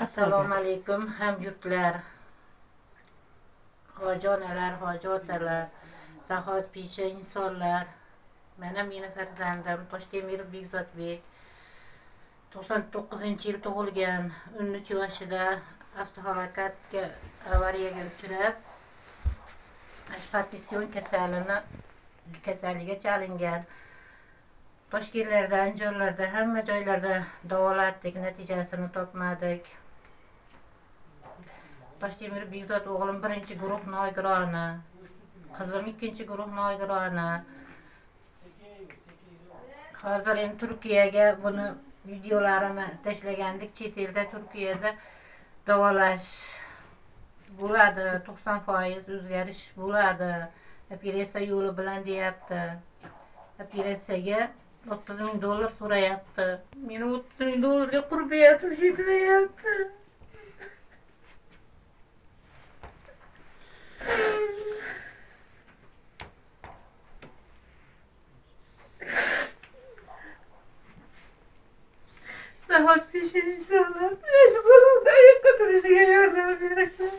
assalomu alaykum hamyurtlar hoji onalar hoji otalar saxovatpesha insonlar. Mana meni farzandim toshtemir bekzodbek. To'qson to'qqizinchi yil tug'ilgan o'n uch yoshida avtohalokatga avariyaga uchrab parkinson kasalini kasalligiga chalingan. Toshkentlarda andijonlarda hamma joylarda davolatdik natijasini topmadik toshtemir bekzod o'g'lim birinchi guruh nogironi qizim ikkinchi guruh nogironi hozir endi turkiyaga buni videolarini tashlagandik chet elda turkiyada davolash bo'ladi to'qson foiz o'zgarish bo'ladi operatsiya yo'li bilan deyapti operatsiyaga o'ttiz ming dollar so'rayapti meni o'ttiz ming dollarga qurbiyatim yetmayapti Yapamaz bir şey inşallah. Mecburum da yakın yardım edin.